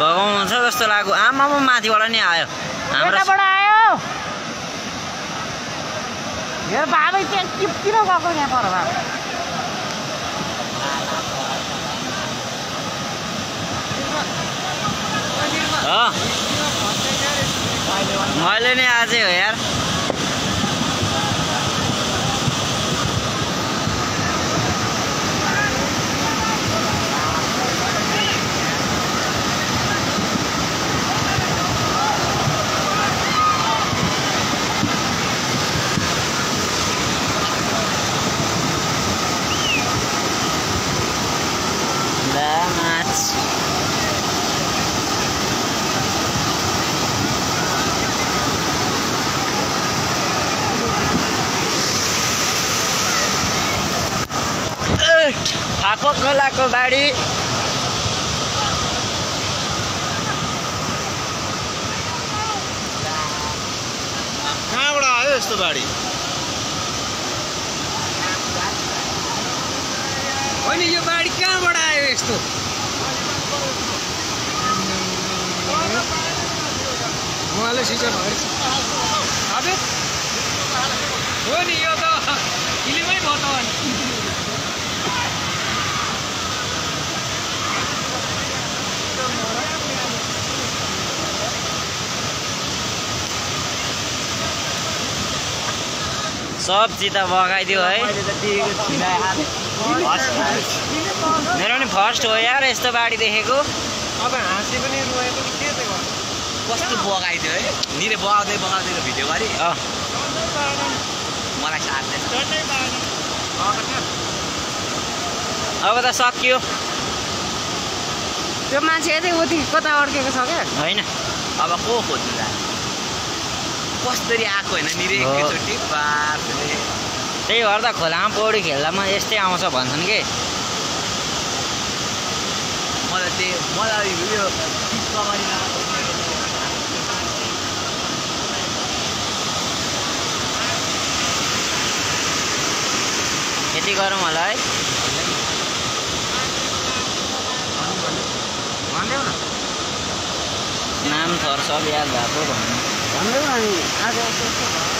भगाउँछ जस्तो लाग्यो आमामा माथिबाट नि आयो। हाम्रो यताबाट आयो। हेर बाबै त्यहाँ किन गएको यहाँ पर मैले नै आज हो यार फाको खोलाको बाढी। कहाँबाट आयो यस्तो बाढी? होइन यो बाढी कहाँबाट आयो यस्तो? उहाँले सिसा भयो हजुर हो नि यो त फिल्मै भयो त अनि सब चिता बगाइदियो है मेरो नि फर्स्ट हो यार यस्तो बाढी देखेको अब हाँसी पनि रोएको कि चाहिँ कस्तो बगाइदियो है? निले बगाउँदै बगाउँदै भिडियो गरी अँ। मलाई अब त सकियो। त्यो मान्छे यतै उति कता अड्केको छ क्या? होइन। अब को खोज्नु जाने कसरी आएको होइन निरे। एकैचोटि। बाफरे त्यही भएर त खोलामा पौडी खेल्दामा यस्तै आउँछ भन्छन् कि? मलाई त्यही मलाई यो यति गरौँ होला है। नाम थर सब याद भएको भन्नु भनिदेऊ